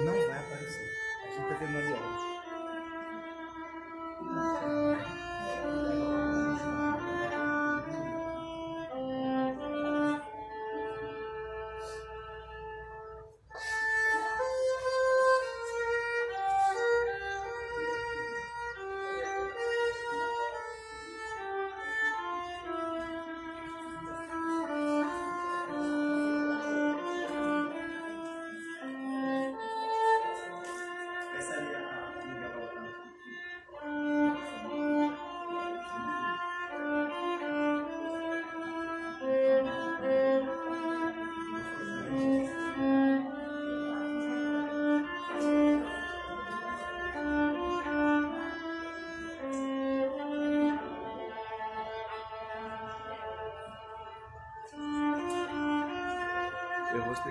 não vai aparecer. A gente vai ver manual. Me gusta.